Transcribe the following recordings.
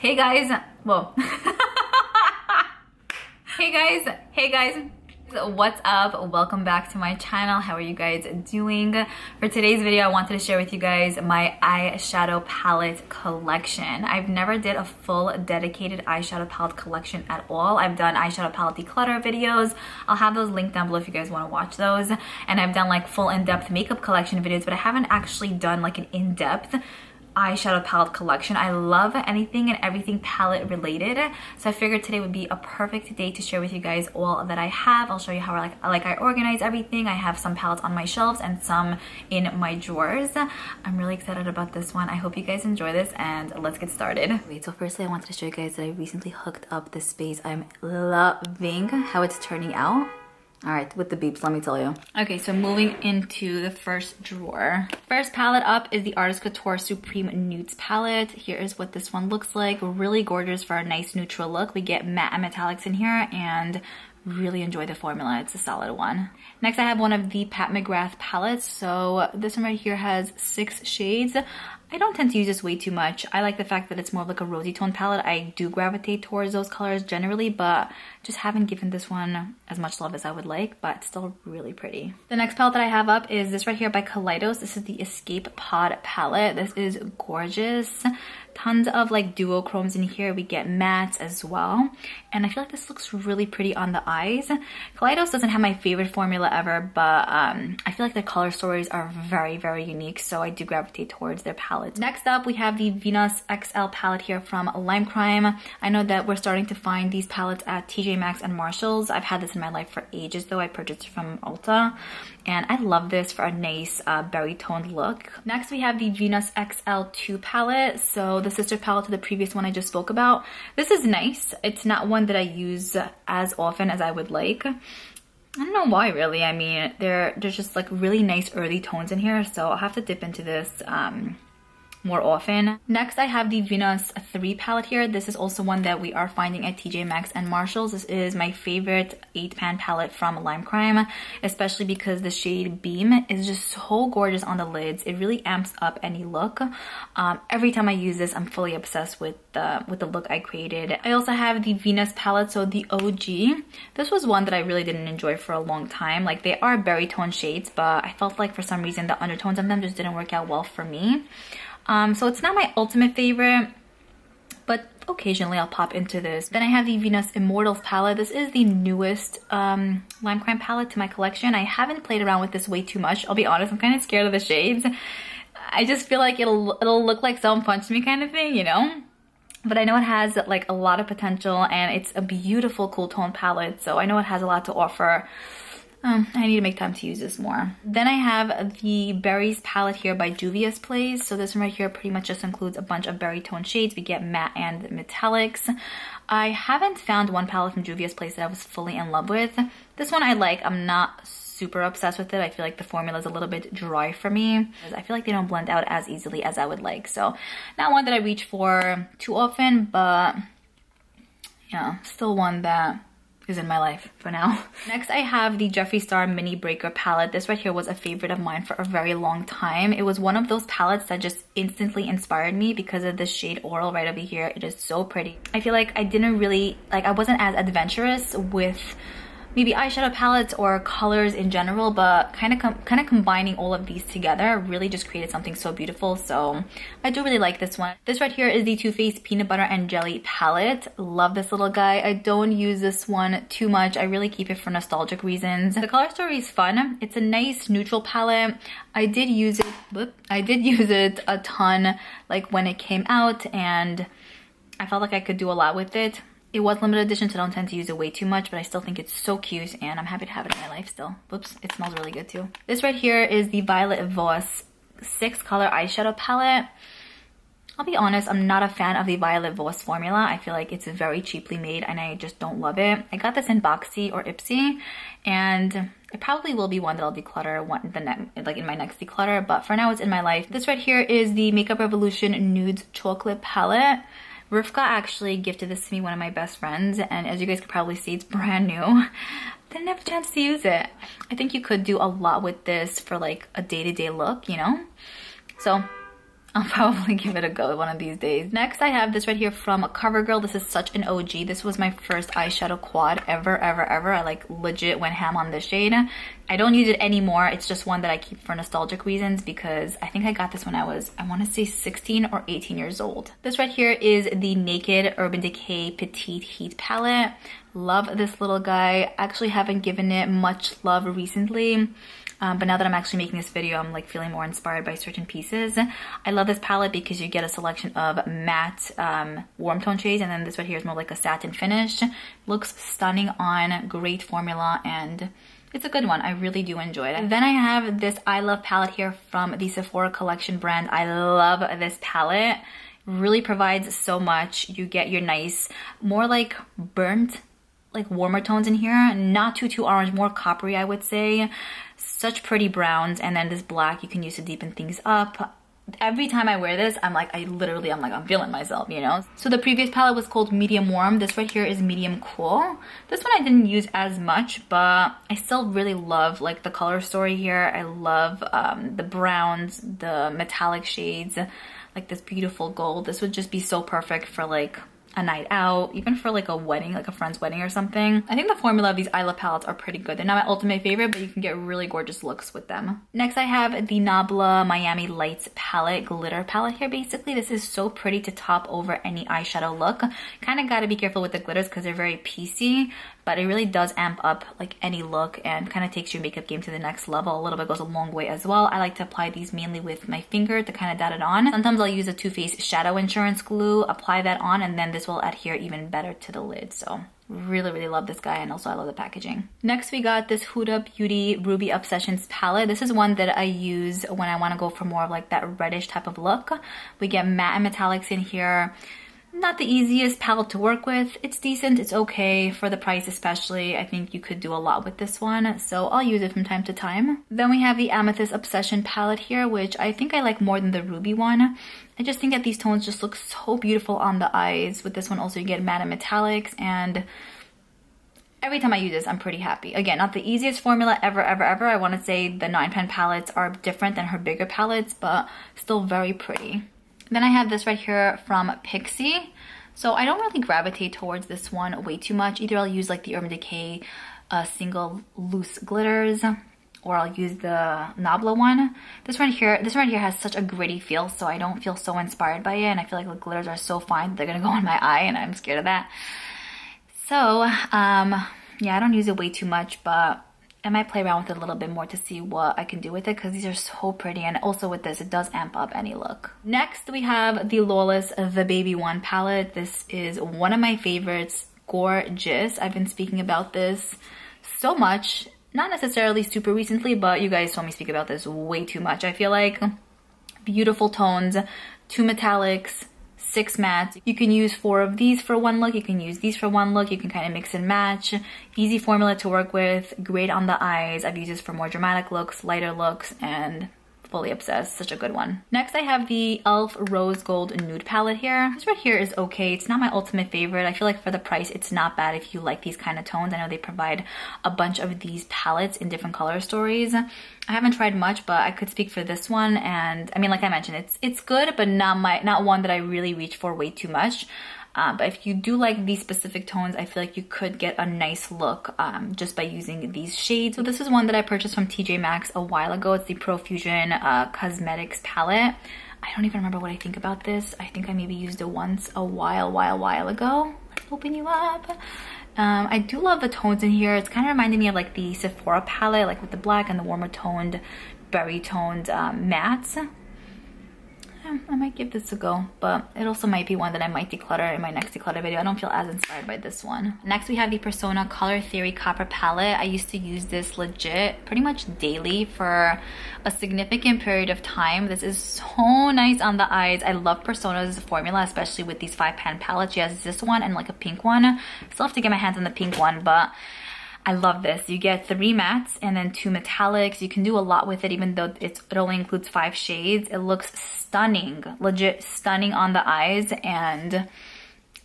Hey guys, whoa. hey guys, hey guys. What's up? Welcome back to my channel. How are you guys doing? For today's video, I wanted to share with you guys my eyeshadow palette collection. I've never did a full dedicated eyeshadow palette collection at all. I've done eyeshadow palette declutter videos. I'll have those linked down below if you guys want to watch those. And I've done like full in-depth makeup collection videos, but I haven't actually done like an in-depth eyeshadow palette collection. I love anything and everything palette related. So I figured today would be a perfect day to share with you guys all that I have. I'll show you how I like, like I organize everything. I have some palettes on my shelves and some in my drawers. I'm really excited about this one. I hope you guys enjoy this and let's get started. Wait, so firstly I wanted to show you guys that I recently hooked up this space. I'm loving how it's turning out. All right, with the beeps, let me tell you. Okay, so moving into the first drawer. First palette up is the Artist Couture Supreme Nudes palette. Here is what this one looks like. Really gorgeous for a nice neutral look. We get matte and metallics in here and really enjoy the formula. It's a solid one. Next, I have one of the Pat McGrath palettes. So this one right here has six shades. I don't tend to use this way too much. I like the fact that it's more of like a rosy tone palette. I do gravitate towards those colors generally, but just haven't given this one as much love as I would like, but still really pretty. The next palette that I have up is this right here by Kaleidos. This is the Escape Pod palette. This is gorgeous tons of like duochromes in here. We get mattes as well. And I feel like this looks really pretty on the eyes. Kaleidos doesn't have my favorite formula ever, but um, I feel like their color stories are very, very unique. So I do gravitate towards their palettes. Next up, we have the Venus XL palette here from Lime Crime. I know that we're starting to find these palettes at TJ Maxx and Marshalls. I've had this in my life for ages though. I purchased it from Ulta and I love this for a nice uh, berry toned look. Next we have the Venus XL2 palette. So the sister palette to the previous one I just spoke about. This is nice. It's not one that I use as often as I would like. I don't know why really. I mean, there there's just like really nice earthy tones in here. So I'll have to dip into this um, more often. Next, I have the Venus 3 palette here. This is also one that we are finding at TJ Maxx and Marshalls. This is my favorite 8-pan palette from Lime Crime, especially because the shade Beam is just so gorgeous on the lids. It really amps up any look. Um, every time I use this, I'm fully obsessed with the, with the look I created. I also have the Venus palette, so the OG. This was one that I really didn't enjoy for a long time. Like, they are berry tone shades, but I felt like for some reason the undertones of them just didn't work out well for me. Um, so it's not my ultimate favorite, but occasionally I'll pop into this. Then I have the Venus Immortals palette. This is the newest um, Lime Crime palette to my collection. I haven't played around with this way too much. I'll be honest, I'm kind of scared of the shades. I just feel like it'll, it'll look like someone punched me kind of thing, you know? But I know it has like a lot of potential and it's a beautiful cool tone palette. So I know it has a lot to offer. Um, I need to make time to use this more. Then I have the Berries palette here by Juvia's Place. So this one right here pretty much just includes a bunch of berry tone shades. We get matte and metallics. I haven't found one palette from Juvia's Place that I was fully in love with. This one I like. I'm not super obsessed with it. I feel like the formula is a little bit dry for me. I feel like they don't blend out as easily as I would like. So not one that I reach for too often, but yeah, still one that is in my life for now. Next, I have the Jeffree Star Mini Breaker palette. This right here was a favorite of mine for a very long time. It was one of those palettes that just instantly inspired me because of the shade Oral right over here. It is so pretty. I feel like I didn't really, like I wasn't as adventurous with maybe eyeshadow palettes or colors in general, but kind of kind of combining all of these together really just created something so beautiful. So I do really like this one. This right here is the Too Faced Peanut Butter and Jelly palette. Love this little guy. I don't use this one too much. I really keep it for nostalgic reasons. The color story is fun. It's a nice neutral palette. I did use it, whoop, I did use it a ton like when it came out and I felt like I could do a lot with it. It was limited edition, so I don't tend to use it way too much, but I still think it's so cute and I'm happy to have it in my life still. Whoops, it smells really good too. This right here is the Violet Voss six color eyeshadow palette. I'll be honest, I'm not a fan of the Violet Voss formula. I feel like it's very cheaply made and I just don't love it. I got this in Boxy or Ipsy and it probably will be one that I'll declutter one, the next, like in my next declutter, but for now it's in my life. This right here is the Makeup Revolution Nudes Chocolate Palette. Rivka actually gifted this to me, one of my best friends, and as you guys can probably see, it's brand new. Didn't have a chance to use it. I think you could do a lot with this for like a day-to-day -day look, you know? So I'll probably give it a go one of these days. Next, I have this right here from CoverGirl. This is such an OG. This was my first eyeshadow quad ever, ever, ever. I like legit went ham on this shade. I don't use it anymore. It's just one that I keep for nostalgic reasons because I think I got this when I was, I want to say 16 or 18 years old. This right here is the Naked Urban Decay Petite Heat Palette. Love this little guy. Actually haven't given it much love recently. Um, but now that I'm actually making this video, I'm like feeling more inspired by certain pieces. I love this palette because you get a selection of matte um, warm tone shades and then this right here is more like a satin finish. Looks stunning on, great formula and it's a good one. I really do enjoy it. Then I have this I Love palette here from the Sephora Collection brand. I love this palette. Really provides so much. You get your nice, more like burnt like warmer tones in here. Not too, too orange, more coppery, I would say. Such pretty browns. And then this black you can use to deepen things up. Every time I wear this, I'm like, I literally, I'm like, I'm feeling myself, you know? So the previous palette was called Medium Warm. This right here is Medium Cool. This one I didn't use as much, but I still really love like the color story here. I love um, the browns, the metallic shades, like this beautiful gold. This would just be so perfect for like a night out, even for like a wedding, like a friend's wedding or something. I think the formula of these Isla palettes are pretty good. They're not my ultimate favorite, but you can get really gorgeous looks with them. Next, I have the Nabla Miami Lights palette, glitter palette here basically. This is so pretty to top over any eyeshadow look. Kind of got to be careful with the glitters because they're very piecey, but it really does amp up like any look and kind of takes your makeup game to the next level. A little bit goes a long way as well. I like to apply these mainly with my finger to kind of dot it on. Sometimes I'll use a Too Faced Shadow Insurance Glue, apply that on, and then this will adhere even better to the lid. So really really love this guy and also I love the packaging. Next we got this Huda Beauty Ruby Obsessions palette. This is one that I use when I want to go for more of like that reddish type of look. We get matte and metallics in here. Not the easiest palette to work with. It's decent, it's okay for the price especially. I think you could do a lot with this one, so I'll use it from time to time. Then we have the Amethyst Obsession palette here, which I think I like more than the Ruby one. I just think that these tones just look so beautiful on the eyes. With this one also you get matte metallics and every time I use this, I'm pretty happy. Again, not the easiest formula ever, ever, ever. I want to say the 9 pan palettes are different than her bigger palettes, but still very pretty. Then I have this right here from Pixie. So I don't really gravitate towards this one way too much. Either I'll use like the Urban Decay uh, single loose glitters or I'll use the Nabla one. This one here, this one right here has such a gritty feel, so I don't feel so inspired by it, and I feel like the glitters are so fine they're gonna go on my eye, and I'm scared of that. So, um, yeah, I don't use it way too much, but I might play around with it a little bit more to see what I can do with it because these are so pretty and also with this it does amp up any look. Next we have the Lawless The Baby One palette. This is one of my favorites. Gorgeous. I've been speaking about this so much. Not necessarily super recently but you guys saw me speak about this way too much. I feel like beautiful tones, two metallics, six mattes. You can use four of these for one look. You can use these for one look. You can kind of mix and match. Easy formula to work with. Great on the eyes. I've used this for more dramatic looks, lighter looks, and fully obsessed. Such a good one. Next i have the elf rose gold nude palette here. This right here is okay. It's not my ultimate favorite. I feel like for the price it's not bad if you like these kind of tones. I know they provide a bunch of these palettes in different color stories. I haven't tried much but i could speak for this one. And i mean like i mentioned it's it's good but not my not one that i really reach for way too much uh, but if you do like these specific tones, I feel like you could get a nice look um, just by using these shades. So this is one that I purchased from TJ Maxx a while ago. It's the Profusion uh, Cosmetics palette. I don't even remember what I think about this. I think I maybe used it once a while, while, while ago. Let's open you up. Um, I do love the tones in here. It's kind of reminding me of like the Sephora palette, like with the black and the warmer toned, berry toned um, mattes. I might give this a go, but it also might be one that I might declutter in my next declutter video. I don't feel as inspired by this one. Next, we have the Persona Color Theory Copper Palette. I used to use this legit pretty much daily for a significant period of time. This is so nice on the eyes. I love Persona's formula, especially with these five pan palettes. She has this one and like a pink one. Still have to get my hands on the pink one, but I love this. You get three mattes and then two metallics. You can do a lot with it even though it only includes five shades. It looks stunning, legit stunning on the eyes and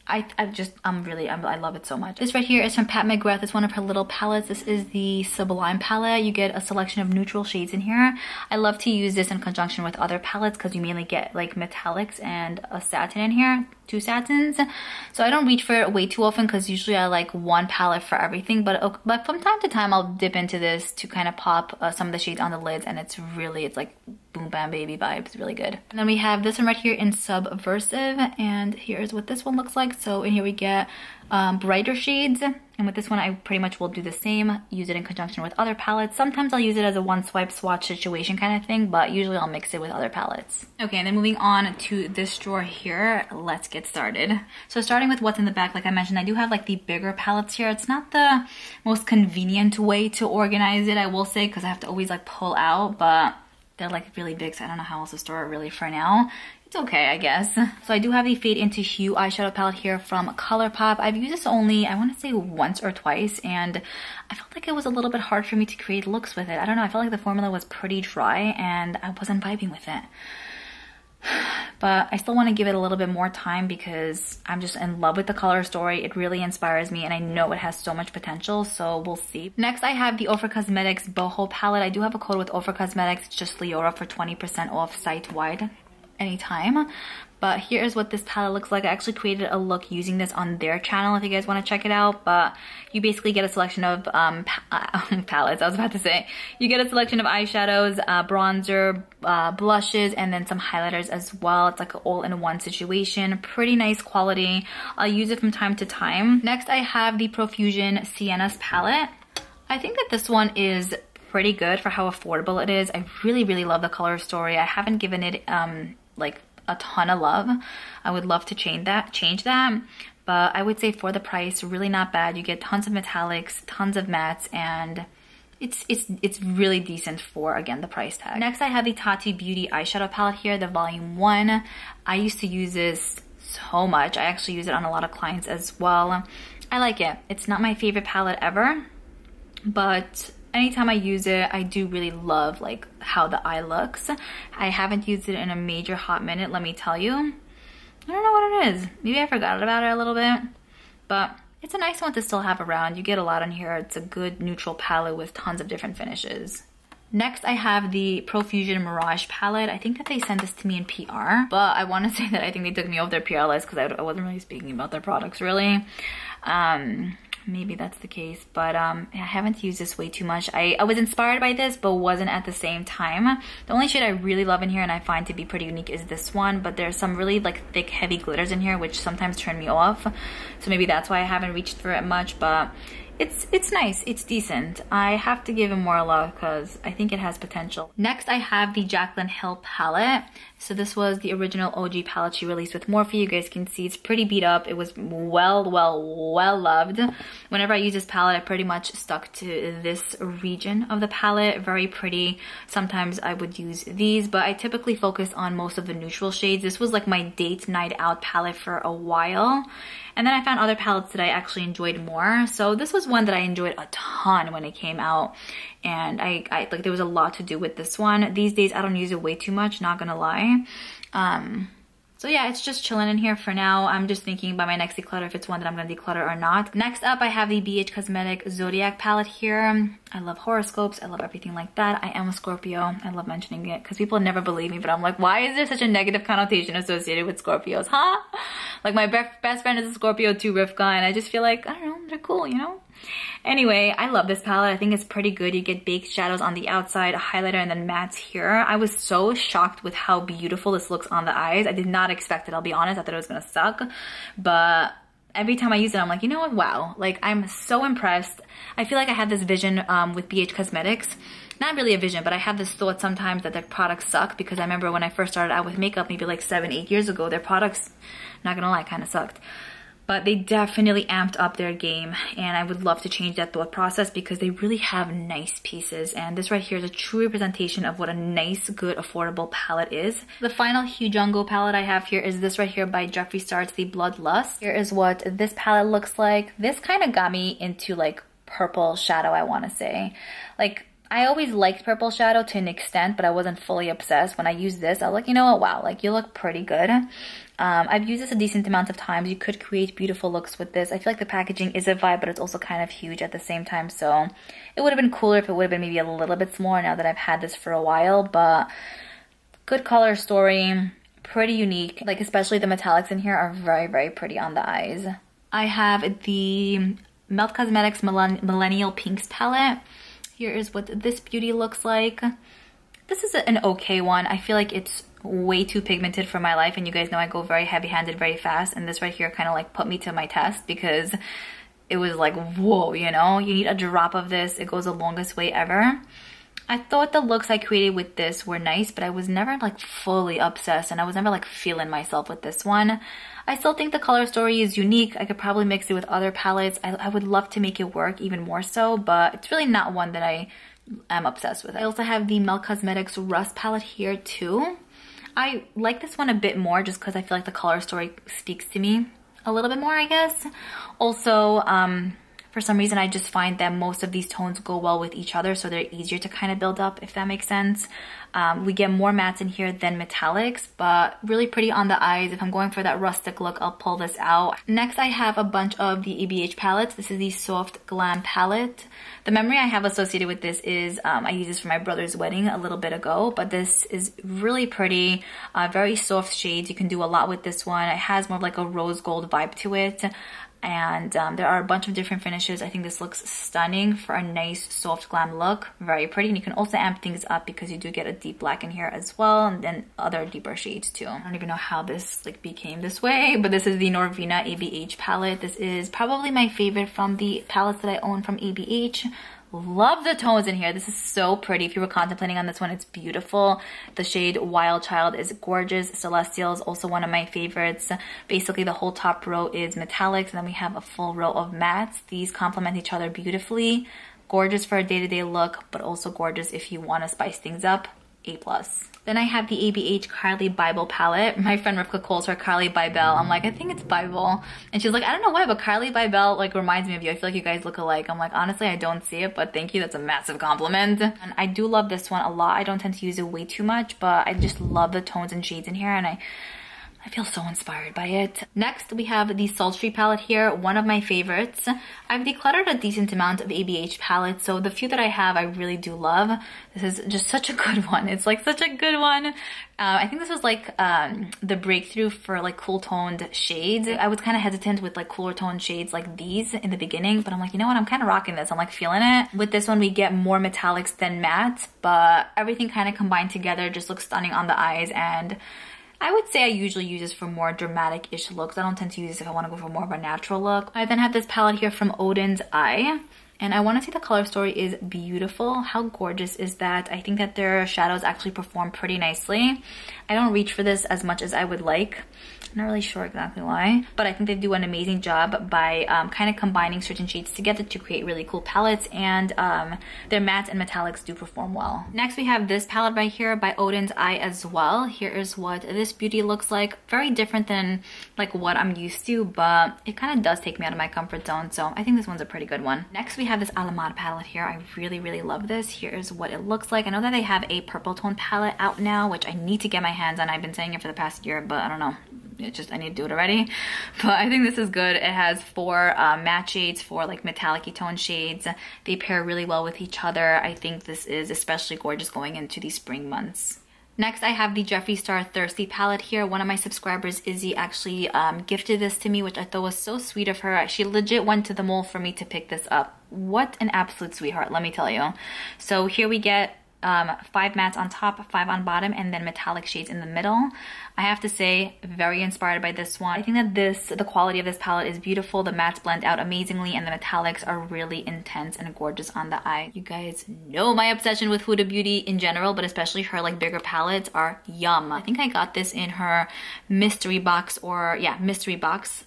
I, I just, I'm really, I'm, i love it so much. This right here is from Pat McGrath. It's one of her little palettes. This is the Sublime palette. You get a selection of neutral shades in here. I love to use this in conjunction with other palettes because you mainly get like metallics and a satin in here, two satins. So I don't reach for it way too often because usually I like one palette for everything. But, but from time to time, I'll dip into this to kind of pop uh, some of the shades on the lids and it's really, it's like boom bam baby vibes really good and then we have this one right here in subversive and here's what this one looks like so in here we get um, brighter shades. And with this one I pretty much will do the same use it in conjunction with other palettes. Sometimes I'll use it as a one swipe swatch situation kind of thing but usually I'll mix it with other palettes. Okay and then moving on to this drawer here let's get started. So starting with what's in the back like I mentioned I do have like the bigger palettes here. It's not the most convenient way to organize it I will say because I have to always like pull out but they're like really big, so I don't know how else to store it really for now. It's okay, I guess. So I do have the Fade into Hue eyeshadow palette here from ColourPop. I've used this only, I want to say once or twice, and I felt like it was a little bit hard for me to create looks with it. I don't know, I felt like the formula was pretty dry and I wasn't vibing with it but I still want to give it a little bit more time because I'm just in love with the color story. It really inspires me and I know it has so much potential, so we'll see. Next, I have the Ofra Cosmetics Boho palette. I do have a code with Ofra Cosmetics, just Liora for 20% off site-wide anytime. But here's what this palette looks like. I actually created a look using this on their channel if you guys want to check it out. But you basically get a selection of um, pa palettes, I was about to say. You get a selection of eyeshadows, uh, bronzer, uh, blushes, and then some highlighters as well. It's like an all-in-one situation. Pretty nice quality. I'll use it from time to time. Next, I have the Profusion Sienna's palette. I think that this one is pretty good for how affordable it is. I really, really love the color story. I haven't given it um, like a ton of love. I would love to change that, change that. But I would say for the price, really not bad. You get tons of metallics, tons of mattes, and it's it's it's really decent for again the price tag. Next I have the Tati Beauty eyeshadow palette here, the volume one. I used to use this so much. I actually use it on a lot of clients as well. I like it. It's not my favorite palette ever, but anytime I use it, I do really love like how the eye looks. I haven't used it in a major hot minute, let me tell you. I don't know what it is. Maybe I forgot about it a little bit, but it's a nice one to still have around. You get a lot on here. It's a good neutral palette with tons of different finishes. Next, I have the Profusion Mirage palette. I think that they sent this to me in PR, but I want to say that I think they took me off their PR list because I, wasn't really speaking about their products really. Um, maybe that's the case but um i haven't used this way too much. I i was inspired by this but wasn't at the same time. The only shade i really love in here and i find to be pretty unique is this one but there's some really like thick heavy glitters in here which sometimes turn me off. So maybe that's why i haven't reached for it much but it's it's nice. It's decent. I have to give it more love because i think it has potential. Next i have the jaclyn hill palette. So this was the original og palette she released with morphe. You guys can see it's pretty beat up. It was well well well loved. Whenever i use this palette i pretty much stuck to this region of the palette. Very pretty. Sometimes i would use these but i typically focus on most of the neutral shades. This was like my date night out palette for a while and then I found other palettes that I actually enjoyed more. So this was one that I enjoyed a ton when it came out. And I, I like there was a lot to do with this one. These days I don't use it way too much, not gonna lie. Um, so yeah, it's just chilling in here for now. I'm just thinking about my next declutter, if it's one that I'm gonna declutter or not. Next up, I have the BH Cosmetic Zodiac palette here. I love horoscopes. I love everything like that. I am a Scorpio. I love mentioning it because people never believe me, but I'm like, why is there such a negative connotation associated with Scorpios, huh? Like my best friend is a Scorpio too, Rivka, and I just feel like, I don't know, they're cool, you know? Anyway, I love this palette. I think it's pretty good. You get baked shadows on the outside, a highlighter, and then mattes here. I was so shocked with how beautiful this looks on the eyes. I did not expect it, I'll be honest. I thought it was gonna suck. But every time I use it, I'm like, you know what? Wow. Like, I'm so impressed. I feel like I had this vision um, with BH Cosmetics. Not really a vision, but I have this thought sometimes that their products suck because I remember when I first started out with makeup, maybe like seven, eight years ago, their products, not gonna lie, kind of sucked but they definitely amped up their game and I would love to change that thought process because they really have nice pieces and this right here is a true representation of what a nice, good, affordable palette is. The final Hue Jungle palette I have here is this right here by Jeffree Star. It's the Bloodlust. Here is what this palette looks like. This kind of got me into like purple shadow, I want to say. Like I always liked purple shadow to an extent, but I wasn't fully obsessed. When I used this, I was like, you know what, wow, like you look pretty good. Um, I've used this a decent amount of times. You could create beautiful looks with this. I feel like the packaging is a vibe, but it's also kind of huge at the same time. So it would have been cooler if it would have been maybe a little bit smaller now that I've had this for a while. But good color story, pretty unique. Like especially the metallics in here are very, very pretty on the eyes. I have the Melt Cosmetics Millennial Pinks palette. Here is what this beauty looks like. This is an okay one. I feel like it's way too pigmented for my life and you guys know I go very heavy handed very fast and this right here kind of like put me to my test because it was like whoa you know you need a drop of this it goes the longest way ever I thought the looks I created with this were nice, but I was never like fully obsessed and I was never like feeling myself with this one. I still think the color story is unique. I could probably mix it with other palettes. I, I would love to make it work even more so, but it's really not one that I am obsessed with. I also have the Melt Cosmetics Rust palette here too. I like this one a bit more just because I feel like the color story speaks to me a little bit more, I guess. Also, um, for some reason, I just find that most of these tones go well with each other, so they're easier to kind of build up, if that makes sense. Um, we get more mattes in here than metallics, but really pretty on the eyes. If I'm going for that rustic look, I'll pull this out. Next, I have a bunch of the ABH palettes. This is the Soft Glam palette. The memory I have associated with this is um, I used this for my brother's wedding a little bit ago, but this is really pretty, uh, very soft shades. You can do a lot with this one. It has more of like a rose gold vibe to it and um, there are a bunch of different finishes. I think this looks stunning for a nice soft glam look. Very pretty. And you can also amp things up because you do get a deep black in here as well and then other deeper shades too. I don't even know how this like became this way, but this is the Norvina ABH palette. This is probably my favorite from the palettes that I own from ABH. Love the tones in here. This is so pretty. If you were contemplating on this one, it's beautiful. The shade Wild Child is gorgeous. Celestial is also one of my favorites. Basically, the whole top row is metallics, and then we have a full row of mattes. These complement each other beautifully. Gorgeous for a day-to-day -day look, but also gorgeous if you want to spice things up. A+. plus. Then I have the ABH Carli Bybel palette. My friend Rivka calls her Carly Bible. I'm like, I think it's Bible. And she's like, I don't know why, but Carly Bible like reminds me of you. I feel like you guys look alike. I'm like, honestly, I don't see it, but thank you. That's a massive compliment. And I do love this one a lot. I don't tend to use it way too much, but I just love the tones and shades in here. And I I feel so inspired by it. Next, we have the Sultry palette here, one of my favorites. I've decluttered a decent amount of ABH palettes, so the few that I have I really do love. This is just such a good one. It's like such a good one. Uh, I think this was like um, the breakthrough for like cool toned shades. I was kind of hesitant with like cooler toned shades like these in the beginning, but I'm like, you know what, I'm kind of rocking this. I'm like feeling it. With this one, we get more metallics than matte, but everything kind of combined together just looks stunning on the eyes and I would say I usually use this for more dramatic-ish looks. I don't tend to use this if I want to go for more of a natural look. I then have this palette here from Oden's Eye. And I want to say the color story is beautiful. How gorgeous is that? I think that their shadows actually perform pretty nicely. I don't reach for this as much as I would like. Not really sure exactly why, but I think they do an amazing job by um, kind of combining certain shades together to create really cool palettes and um, their mattes and metallics do perform well. Next we have this palette right here by Oden's Eye as well. Here is what this beauty looks like. Very different than like what I'm used to, but it kind of does take me out of my comfort zone. So I think this one's a pretty good one. Next we have this Alamar palette here. I really, really love this. Here is what it looks like. I know that they have a purple tone palette out now, which I need to get my hands on. I've been saying it for the past year, but I don't know it just I need to do it already but I think this is good it has four uh, matte shades four like metallic tone shades they pair really well with each other I think this is especially gorgeous going into the spring months Next, I have the Jeffree Star Thirsty palette here. One of my subscribers, Izzy, actually um, gifted this to me, which I thought was so sweet of her. She legit went to the mall for me to pick this up. What an absolute sweetheart, let me tell you. So here we get um, five mattes on top, five on bottom, and then metallic shades in the middle. I have to say, very inspired by this one. I think that this, the quality of this palette is beautiful. The mattes blend out amazingly, and the metallics are really intense and gorgeous on the eye. You guys know my obsession with Huda Beauty in general, but especially her like bigger palettes are yum. I think I got this in her mystery box or yeah, mystery box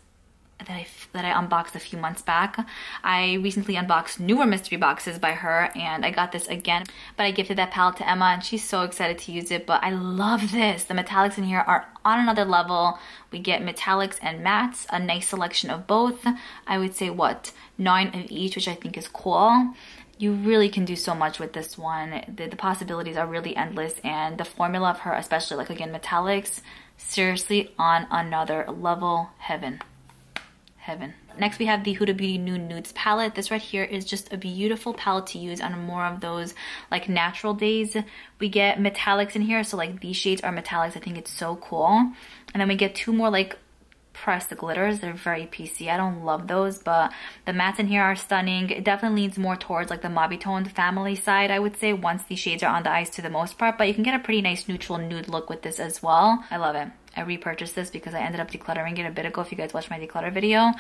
that I that I unboxed a few months back. I recently unboxed newer mystery boxes by her and I got this again. But I gifted that palette to Emma and she's so excited to use it. But I love this. The metallics in here are on another level. We get metallics and mattes, a nice selection of both. I would say what, nine of each, which I think is cool you really can do so much with this one. The, the, possibilities are really endless and the formula of her, especially like again metallics, seriously on another level. Heaven. Heaven. Next, we have the Huda Beauty Nude Nudes palette. This right here is just a beautiful palette to use on more of those like natural days. We get metallics in here, so like these shades are metallics. I think it's so cool. And then we get two more like pressed glitters. They're very PC. I don't love those, but the mattes in here are stunning. It definitely leans more towards like the Mauve toned family side, I would say, once these shades are on the eyes to the most part. But you can get a pretty nice neutral nude look with this as well. I love it. I repurchased this because I ended up decluttering it a bit ago if you guys watched my declutter video.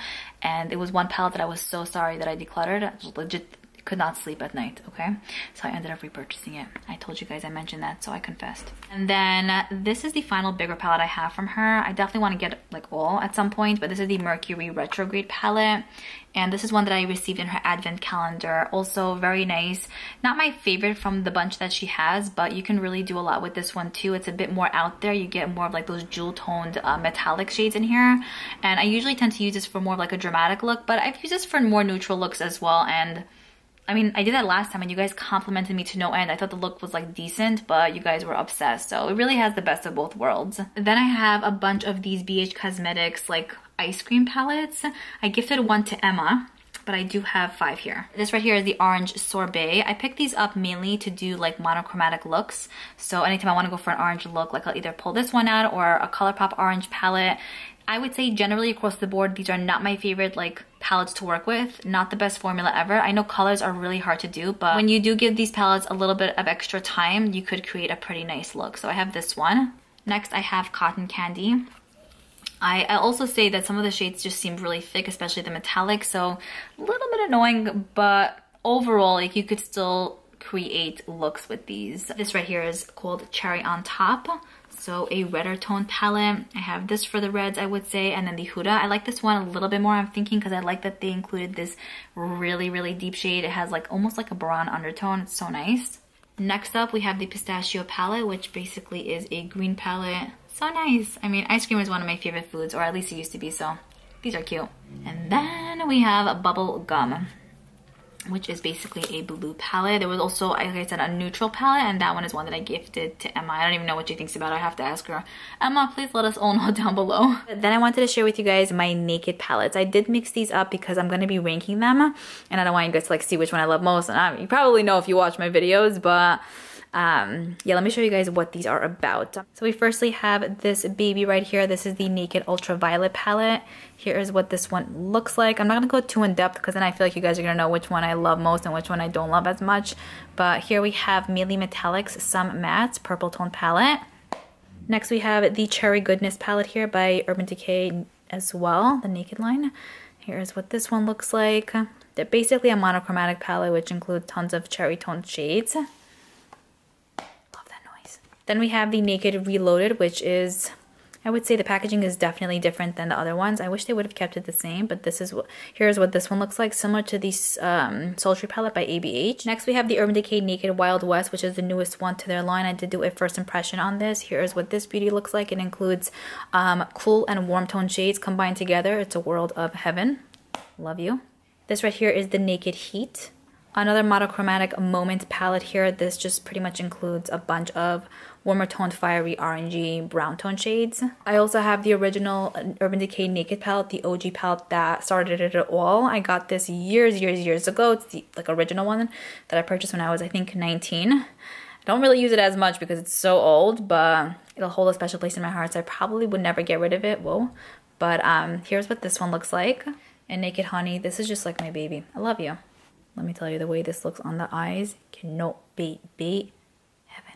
And it was one palette that I was so sorry that I decluttered. I legit could not sleep at night, okay? So I ended up repurchasing it. I told you guys I mentioned that, so I confessed. And then this is the final bigger palette I have from her. I definitely want to get like all at some point, but this is the Mercury Retrograde palette. And this is one that I received in her advent calendar. Also very nice. Not my favorite from the bunch that she has, but you can really do a lot with this one too. It's a bit more out there. You get more of like those jewel toned uh, metallic shades in here. And I usually tend to use this for more of like a dramatic look, but I've used this for more neutral looks as well. And I mean, I did that last time and you guys complimented me to no end. I thought the look was like decent, but you guys were obsessed. So it really has the best of both worlds. Then I have a bunch of these BH Cosmetics like ice cream palettes. I gifted one to Emma but I do have five here. This right here is the Orange Sorbet. I picked these up mainly to do like monochromatic looks. So anytime I want to go for an orange look, like I'll either pull this one out or a ColourPop orange palette. I would say generally across the board, these are not my favorite like palettes to work with. Not the best formula ever. I know colors are really hard to do, but when you do give these palettes a little bit of extra time, you could create a pretty nice look. So I have this one. Next, I have Cotton Candy. I, I also say that some of the shades just seem really thick, especially the metallic, so a little bit annoying, but overall, like you could still create looks with these. This right here is called Cherry on Top. So a redder tone palette. I have this for the reds, I would say, and then the Huda. I like this one a little bit more, I'm thinking, because I like that they included this really, really deep shade. It has like almost like a brown undertone. It's so nice. Next up, we have the Pistachio palette, which basically is a green palette. So nice. I mean, ice cream is one of my favorite foods, or at least it used to be, so these are cute. And then we have Bubble Gum which is basically a blue palette. There was also, like I said, a neutral palette, and that one is one that I gifted to Emma. I don't even know what she thinks about it. I have to ask her. Emma, please let us all know down below. Then I wanted to share with you guys my naked palettes. I did mix these up because I'm going to be ranking them, and I don't want you guys to like see which one I love most. And I, you probably know if you watch my videos, but um, yeah, let me show you guys what these are about. So we firstly have this baby right here. This is the Naked Ultraviolet palette. Here is what this one looks like. I'm not gonna go too in depth because then I feel like you guys are gonna know which one I love most and which one I don't love as much. But here we have Mainly Metallics Some Mattes Purple Tone Palette. Next we have the Cherry Goodness palette here by Urban Decay as well, the Naked line. Here's what this one looks like. They're basically a monochromatic palette which includes tons of cherry toned shades. Then we have the Naked Reloaded, which is, I would say the packaging is definitely different than the other ones. I wish they would have kept it the same, but this is what, here's what this one looks like, similar to the um, Sultry palette by ABH. Next, we have the Urban Decay Naked Wild West, which is the newest one to their line. I did do a first impression on this. Here's what this beauty looks like. It includes um, cool and warm tone shades combined together. It's a world of heaven. Love you. This right here is the Naked Heat. Another monochromatic moment palette here. This just pretty much includes a bunch of warmer toned fiery orangey brown tone shades. I also have the original Urban Decay Naked palette, the OG palette that started it all. I got this years, years, years ago. It's the like original one that I purchased when I was I think 19. I don't really use it as much because it's so old, but it'll hold a special place in my heart. So I probably would never get rid of it. Whoa. But um, here's what this one looks like. And Naked Honey, this is just like my baby. I love you. Let me tell you, the way this looks on the eyes cannot be beat. Heaven.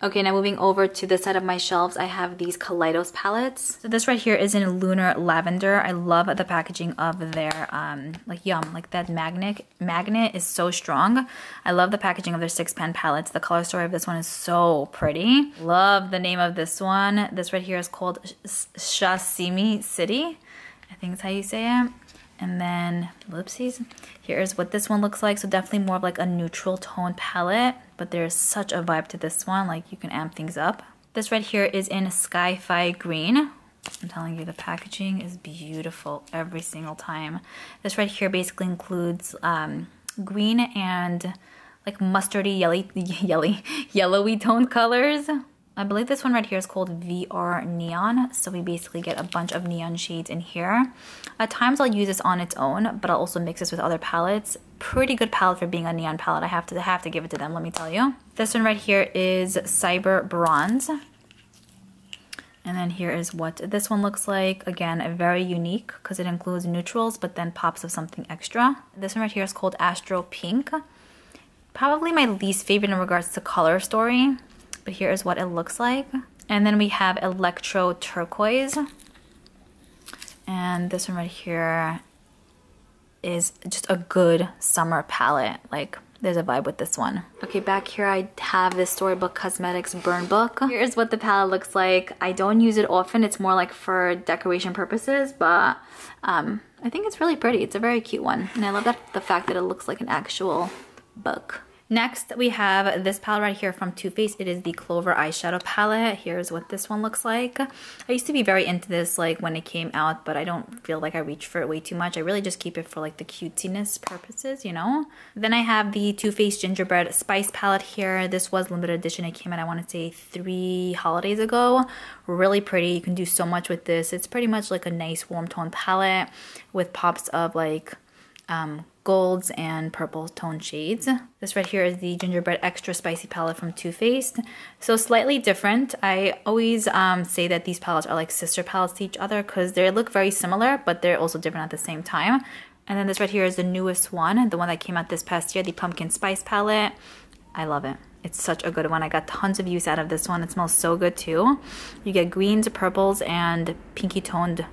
Okay, now moving over to the side of my shelves, I have these Kaleidos palettes. So this right here is in Lunar Lavender. I love the packaging of their, um, like yum, like that magnet, magnet is so strong. I love the packaging of their six pan palettes. The color story of this one is so pretty. Love the name of this one. This right here is called Sashimi City. I think that's how you say it. And then, whoopsies, here's what this one looks like. So definitely more of like a neutral tone palette, but there's such a vibe to this one. Like you can amp things up. This right here is in Sci-Fi Green. I'm telling you, the packaging is beautiful every single time. This right here basically includes um, green and like mustardy, yellowy, yellowy, yellowy toned colors. I believe this one right here is called VR Neon. So we basically get a bunch of neon shades in here. At times I'll use this on its own, but I'll also mix this with other palettes. Pretty good palette for being a neon palette. I have to have to give it to them, let me tell you. This one right here is Cyber Bronze. And then here is what this one looks like. Again, very unique because it includes neutrals, but then pops of something extra. This one right here is called Astro Pink. Probably my least favorite in regards to color story but here is what it looks like. And then we have Electro Turquoise. And this one right here is just a good summer palette. Like there's a vibe with this one. Okay, back here I have this Storybook Cosmetics burn book. Here's what the palette looks like. I don't use it often. It's more like for decoration purposes, but um, I think it's really pretty. It's a very cute one. And I love that the fact that it looks like an actual book. Next, we have this palette right here from Too Faced. It is the Clover eyeshadow palette. Here's what this one looks like. I used to be very into this like when it came out, but I don't feel like I reach for it way too much. I really just keep it for like the cutesiness purposes, you know? Then I have the Too Faced Gingerbread Spice palette here. This was limited edition. It came out, I want to say, three holidays ago. Really pretty. You can do so much with this. It's pretty much like a nice warm tone palette with pops of like um, golds and purple tone shades. This right here is the Gingerbread Extra Spicy palette from Too Faced. So slightly different. I always um, say that these palettes are like sister palettes to each other because they look very similar, but they're also different at the same time. And then this right here is the newest one, the one that came out this past year, the Pumpkin Spice palette. I love it. It's such a good one. I got tons of use out of this one. It smells so good too. You get greens, purples, and pinky toned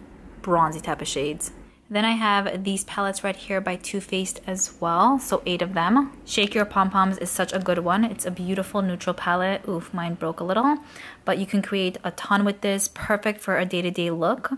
bronzy type of shades. Then I have these palettes right here by Too Faced as well, so eight of them. Shake Your Pom Poms is such a good one. It's a beautiful neutral palette. Oof, mine broke a little. But you can create a ton with this, perfect for a day-to-day -day look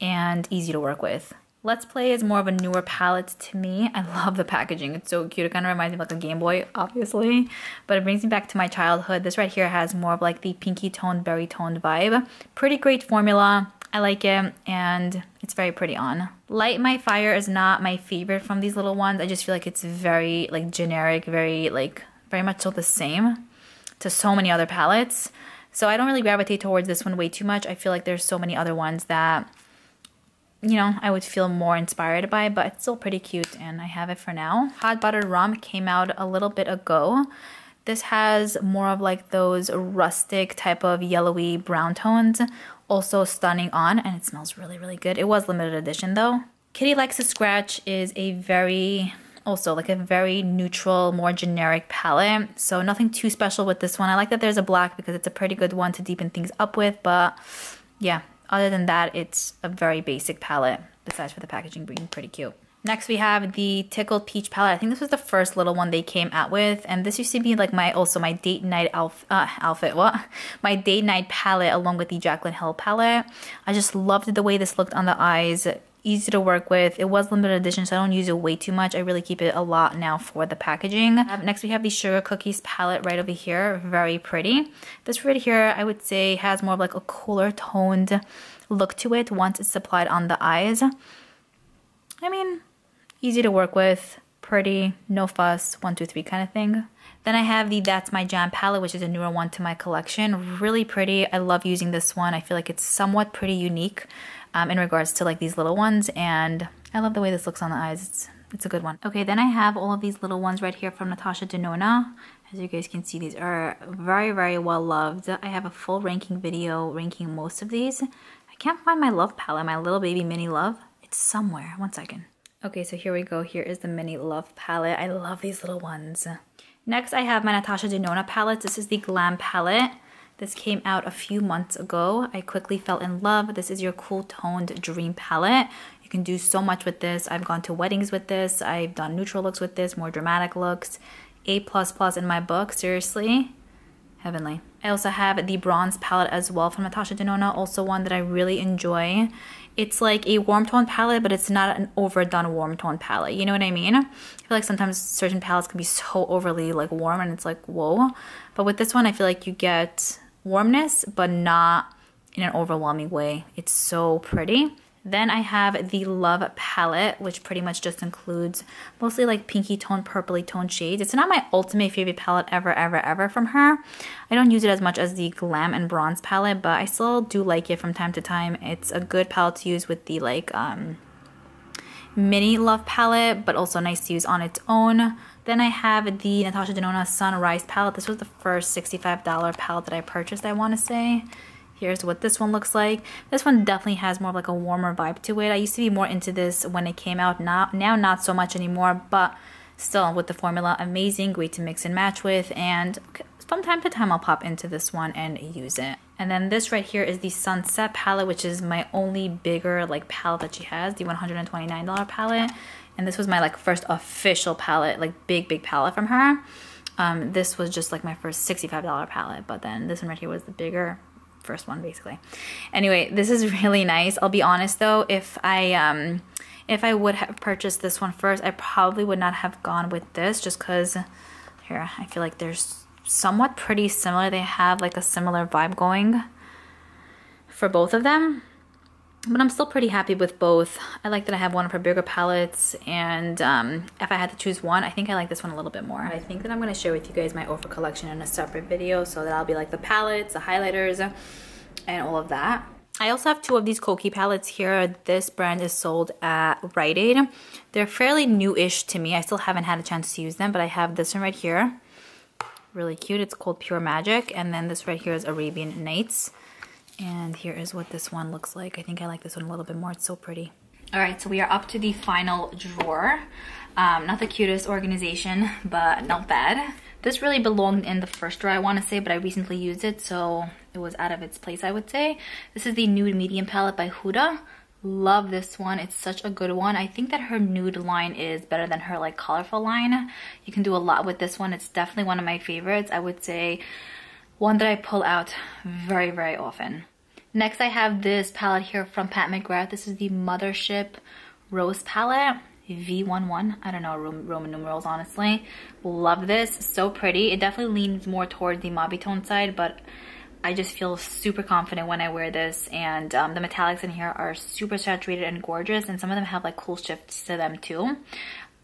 and easy to work with. Let's Play is more of a newer palette to me. I love the packaging. It's so cute. It kind of reminds me of like a Game Boy, obviously. But it brings me back to my childhood. This right here has more of like the pinky toned, berry toned vibe. Pretty great formula. I like it and it's very pretty on. Light My Fire is not my favorite from these little ones. I just feel like it's very like generic, very like very much so the same to so many other palettes. So I don't really gravitate towards this one way too much. I feel like there's so many other ones that you know, I would feel more inspired by, but it's still pretty cute and I have it for now. Hot Buttered Rum came out a little bit ago. This has more of like those rustic type of yellowy brown tones also stunning on and it smells really, really good. It was limited edition though. Kitty Likes to Scratch is a very, also like a very neutral, more generic palette. So nothing too special with this one. I like that there's a black because it's a pretty good one to deepen things up with. But yeah, other than that, it's a very basic palette besides for the packaging being pretty cute. Next we have the Tickled Peach palette. I think this was the first little one they came out with. And this used to be like my, also my date night outf uh, outfit, what? My date night palette along with the Jaclyn Hill palette. I just loved the way this looked on the eyes. Easy to work with. It was limited edition, so I don't use it way too much. I really keep it a lot now for the packaging. Next, we have the Sugar Cookies palette right over here. Very pretty. This right here, I would say, has more of like a cooler toned look to it once it's applied on the eyes. I mean, easy to work with, pretty, no fuss, one, two, three kind of thing. Then I have the That's My Jam palette, which is a newer one to my collection. Really pretty. I love using this one. I feel like it's somewhat pretty unique um, in regards to like these little ones. And I love the way this looks on the eyes. It's, it's a good one. Okay, then I have all of these little ones right here from Natasha Denona. As you guys can see, these are very, very well loved. I have a full ranking video ranking most of these. I can't find my love palette, my little baby mini love. It's somewhere. One second. Okay, so here we go. Here is the mini love palette. I love these little ones. Next, I have my Natasha Denona palette. This is the Glam palette. This came out a few months ago. I quickly fell in love. This is your cool toned dream palette. You can do so much with this. I've gone to weddings with this. I've done neutral looks with this, more dramatic looks. A++ plus in my book, seriously. Heavenly. I also have the bronze palette as well from Natasha Denona, also one that I really enjoy it's like a warm tone palette, but it's not an overdone warm tone palette. You know what I mean? I feel like sometimes certain palettes can be so overly like warm and it's like, whoa. But with this one, I feel like you get warmness, but not in an overwhelming way. It's so pretty. Then I have the Love palette, which pretty much just includes mostly like pinky tone, purpley tone shades. It's not my ultimate favorite palette ever, ever, ever from her. I don't use it as much as the Glam and Bronze palette, but I still do like it from time to time. It's a good palette to use with the like um, mini Love palette, but also nice to use on its own. Then I have the Natasha Denona Sunrise palette. This was the first $65 palette that I purchased, I want to say. Here's what this one looks like. This one definitely has more of like a warmer vibe to it. I used to be more into this when it came out. Now, now not so much anymore, but still with the formula, amazing, great to mix and match with. And from time to time, I'll pop into this one and use it. And then this right here is the Sunset palette, which is my only bigger like palette that she has, the $129 palette. And this was my like first official palette, like big, big palette from her. Um, this was just like my first $65 palette, but then this one right here was the bigger first one basically. Anyway, this is really nice. I'll be honest though, if I um if I would have purchased this one first, I probably would not have gone with this just because here, I feel like there's somewhat pretty similar. They have like a similar vibe going for both of them. But I'm still pretty happy with both. I like that I have one of her bigger palettes and um, if I had to choose one, I think I like this one a little bit more. I think that I'm going to share with you guys my Ofra collection in a separate video so that I'll be like the palettes, the highlighters, and all of that. I also have two of these Kokie palettes here. This brand is sold at Rite Aid. They're fairly new-ish to me. I still haven't had a chance to use them, but I have this one right here. Really cute. It's called Pure Magic. And then this right here is Arabian Nights. And here is what this one looks like. I think I like this one a little bit more. It's so pretty. All right, so we are up to the final drawer. Um, not the cutest organization, but not bad. This really belonged in the first drawer, I want to say, but I recently used it, so it was out of its place, I would say. This is the Nude Medium palette by Huda. Love this one. It's such a good one. I think that her nude line is better than her like colorful line. You can do a lot with this one. It's definitely one of my favorites. I would say one that I pull out very, very often. Next, I have this palette here from Pat McGrath. This is the Mothership Rose palette. V11. I don't know Roman numerals, honestly. Love this. So pretty. It definitely leans more toward the mauve tone side, but I just feel super confident when I wear this. And um, the metallics in here are super saturated and gorgeous. And some of them have like cool shifts to them too.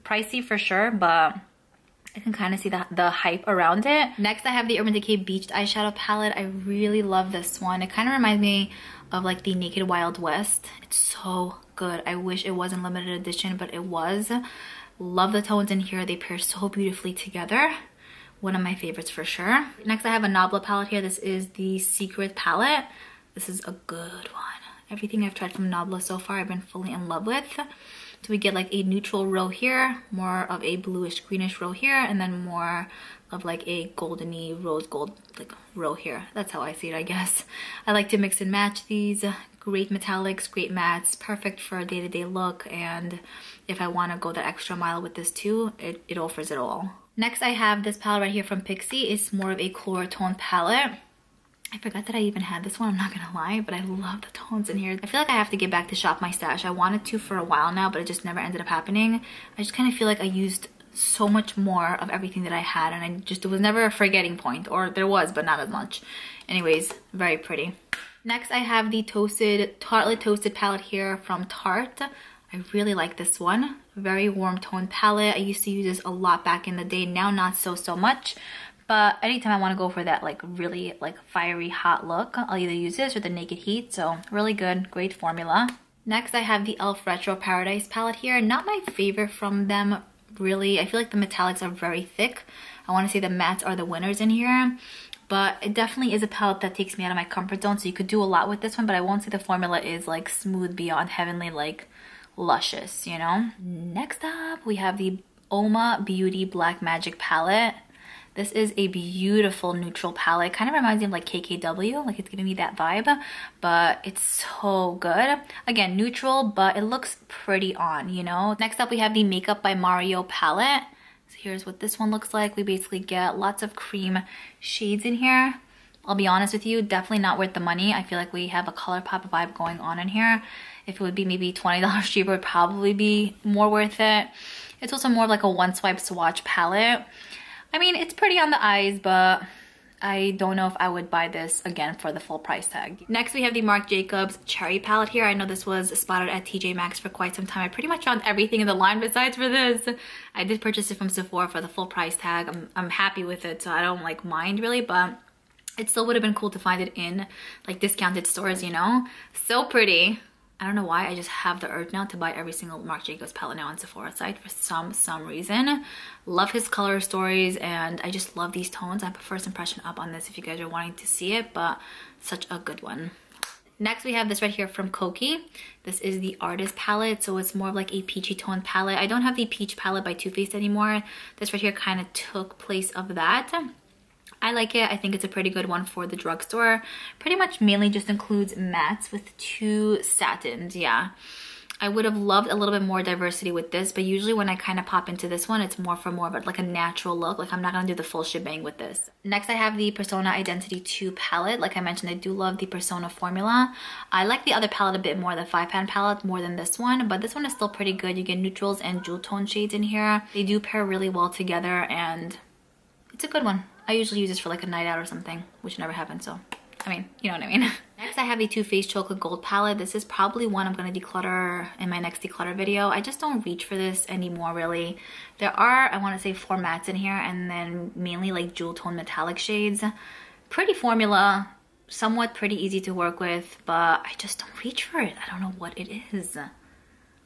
Pricey for sure, but I can kind of see the, the hype around it. Next, I have the Urban Decay Beached Eyeshadow Palette. I really love this one. It kind of reminds me of like the Naked Wild West. It's so good. I wish it wasn't limited edition, but it was. Love the tones in here. They pair so beautifully together. One of my favorites for sure. Next, I have a Nabla palette here. This is the Secret palette. This is a good one. Everything I've tried from Nabla so far, I've been fully in love with. So we get like a neutral row here, more of a bluish greenish row here, and then more of like a goldeny rose gold like row here. That's how I see it, I guess. I like to mix and match these. Great metallics, great mattes, perfect for a day-to-day -day look. And if I want to go the extra mile with this too, it, it offers it all. Next, I have this palette right here from Pixi. It's more of a chlor tone palette. I forgot that I even had this one, I'm not gonna lie, but I love the tones in here. I feel like I have to get back to Shop My Stash. I wanted to for a while now, but it just never ended up happening. I just kind of feel like I used so much more of everything that I had and I just, it was never a forgetting point, or there was, but not as much. Anyways, very pretty. Next, I have the Toasted, Tartelette Toasted palette here from Tarte. I really like this one. Very warm tone palette. I used to use this a lot back in the day. Now not so, so much. But anytime I want to go for that like really like fiery hot look, I'll either use this or the Naked Heat. So really good, great formula. Next, I have the e.l.f. Retro Paradise palette here. Not my favorite from them, really. I feel like the metallics are very thick. I want to say the mattes are the winners in here. But it definitely is a palette that takes me out of my comfort zone. So you could do a lot with this one, but I won't say the formula is like smooth beyond heavenly, like luscious, you know? Next up, we have the Oma Beauty Black Magic palette. This is a beautiful neutral palette. Kind of reminds me of like KKW, like it's giving me that vibe, but it's so good. Again, neutral, but it looks pretty on, you know? Next up, we have the Makeup by Mario palette. So here's what this one looks like. We basically get lots of cream shades in here. I'll be honest with you, definitely not worth the money. I feel like we have a ColourPop vibe going on in here. If it would be maybe $20 cheaper, it would probably be more worth it. It's also more like a one swipe swatch palette. I mean, it's pretty on the eyes, but I don't know if I would buy this again for the full price tag. Next, we have the Marc Jacobs Cherry palette here. I know this was spotted at TJ Maxx for quite some time. I pretty much found everything in the line besides for this. I did purchase it from Sephora for the full price tag. I'm, I'm happy with it, so I don't like mind really, but it still would have been cool to find it in like discounted stores, you know? So pretty. I don't know why, I just have the urge now to buy every single Marc Jacobs palette now on Sephora site for some, some reason. Love his color stories and I just love these tones. I have a first impression up on this if you guys are wanting to see it, but such a good one. Next, we have this right here from Kokie. This is the Artist palette, so it's more of like a peachy tone palette. I don't have the Peach palette by Too Faced anymore. This right here kind of took place of that. I like it. I think it's a pretty good one for the drugstore. Pretty much mainly just includes mattes with two satins, yeah. I would have loved a little bit more diversity with this, but usually when I kind of pop into this one, it's more for more of a, like a natural look. Like I'm not gonna do the full shebang with this. Next, I have the Persona Identity 2 palette. Like I mentioned, I do love the Persona formula. I like the other palette a bit more, the 5-pan palette, more than this one, but this one is still pretty good. You get neutrals and jewel tone shades in here. They do pair really well together and it's a good one. I usually use this for like a night out or something, which never happens, so I mean, you know what I mean. next, I have the Too Faced Chocolate Gold Palette. This is probably one I'm to declutter in my next declutter video. I just don't reach for this anymore, really. There are, I want to say, four mattes in here, and then mainly like jewel tone metallic shades. Pretty formula, somewhat pretty easy to work with, but I just don't reach for it. I don't know what it is.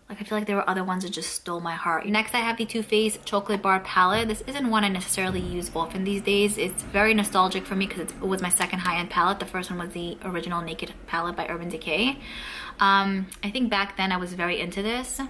Like I feel like there were other ones that just stole my heart. Next I have the Too Faced Chocolate Bar Palette. This isn't one I necessarily use often these days. It's very nostalgic for me because it was my second high-end palette. The first one was the original Naked palette by Urban Decay. Um, I think back then I was very into this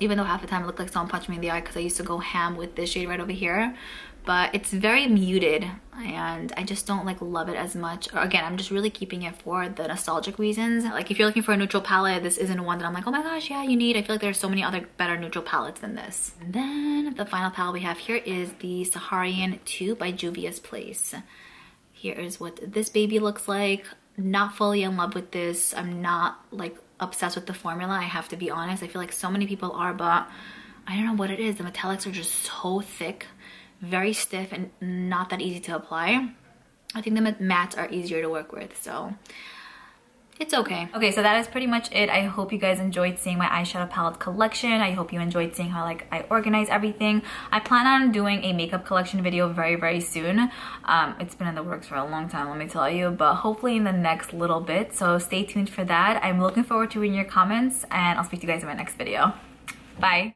even though half the time it looked like someone punched me in the eye because I used to go ham with this shade right over here but it's very muted and I just don't like love it as much. Again, I'm just really keeping it for the nostalgic reasons. Like if you're looking for a neutral palette, this isn't one that I'm like, oh my gosh, yeah, you need. I feel like there's so many other better neutral palettes than this. And then the final palette we have here is the Saharan 2 by Juvia's Place. Here is what this baby looks like. Not fully in love with this. I'm not like obsessed with the formula, I have to be honest. I feel like so many people are, but I don't know what it is. The metallics are just so thick very stiff and not that easy to apply. I think the mattes are easier to work with, so it's okay. Okay, so that is pretty much it. I hope you guys enjoyed seeing my eyeshadow palette collection. I hope you enjoyed seeing how like I organize everything. I plan on doing a makeup collection video very, very soon. Um, it's been in the works for a long time, let me tell you, but hopefully in the next little bit. So stay tuned for that. I'm looking forward to reading your comments and I'll speak to you guys in my next video. Bye.